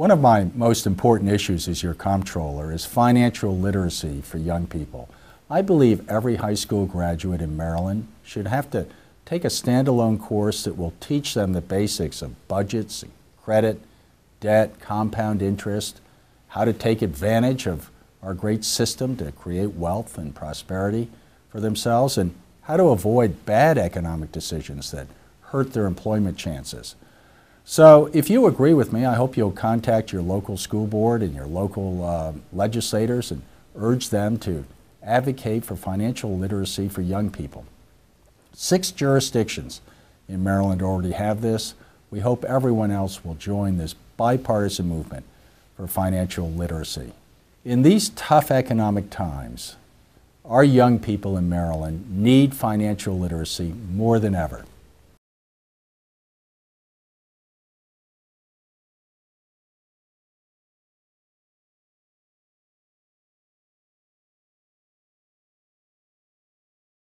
One of my most important issues as your comptroller is financial literacy for young people. I believe every high school graduate in Maryland should have to take a standalone course that will teach them the basics of budgets, credit, debt, compound interest, how to take advantage of our great system to create wealth and prosperity for themselves, and how to avoid bad economic decisions that hurt their employment chances. So if you agree with me, I hope you'll contact your local school board and your local uh, legislators and urge them to advocate for financial literacy for young people. Six jurisdictions in Maryland already have this. We hope everyone else will join this bipartisan movement for financial literacy. In these tough economic times, our young people in Maryland need financial literacy more than ever.